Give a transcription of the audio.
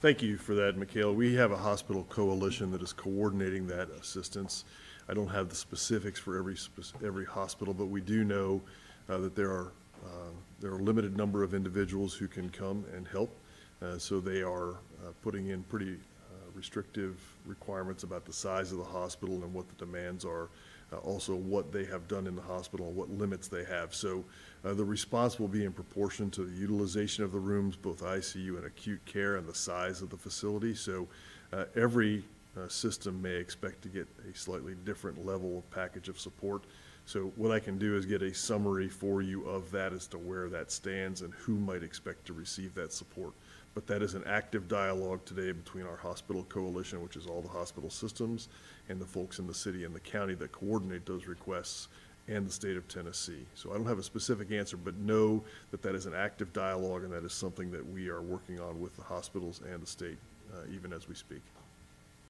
Thank you for that, Michaela. We have a hospital coalition that is coordinating that assistance. I don't have the specifics for every, every hospital, but we do know uh, that there are, uh, there are a limited number of individuals who can come and help. Uh, So they are uh, putting in pretty restrictive requirements about the size of the hospital and what the demands are, uh, also what they have done in the hospital and what limits they have. So uh, the response will be in proportion to the utilization of the rooms, both ICU and acute care, and the size of the facility. So uh, every uh, system may expect to get a slightly different level of package of support. So what I can do is get a summary for you of that as to where that stands and who might expect to receive that support. But that is an active dialogue today between our hospital coalition, which is all the hospital systems, and the folks in the city and the county that coordinate those requests, and the state of Tennessee. So I don't have a specific answer, but know that that is an active dialogue, and that is something that we are working on with the hospitals and the state, uh, even as we speak.